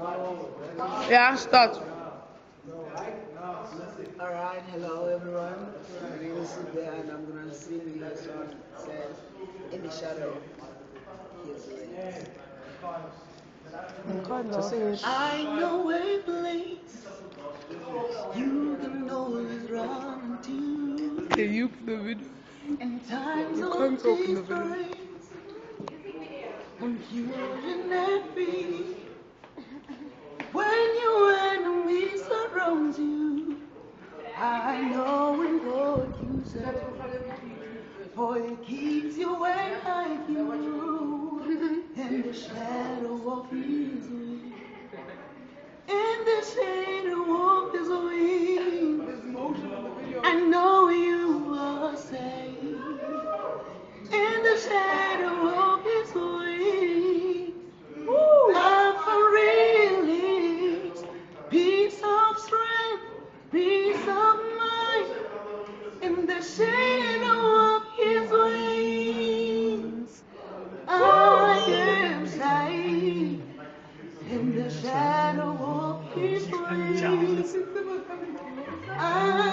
Yeah, start. Alright, hello everyone. My name is Siphe and I'm gonna sing the song says In the Shadow. His light. Just sing it. I know a place you can always run to Can you put the video? in times You of can't talk in the video. disgrace. When you're in I know in God you say, for He keeps you and hide you in the shadow of His wing. In the shadow of His wing, I know you are safe. In the shadow shadow of our him say send the shine up His wings, I